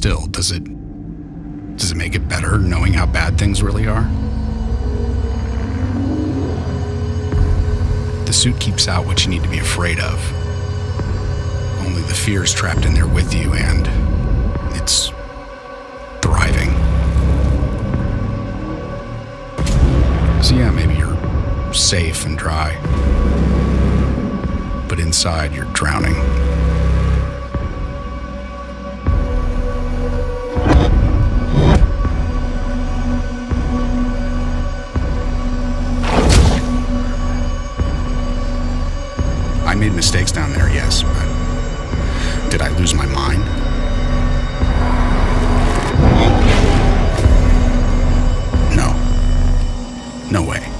still, does it does it make it better knowing how bad things really are? The suit keeps out what you need to be afraid of. Only the fear's trapped in there with you and it's thriving. So yeah, maybe you're safe and dry. But inside you're drowning. made mistakes down there, yes, but did I lose my mind? No. No way.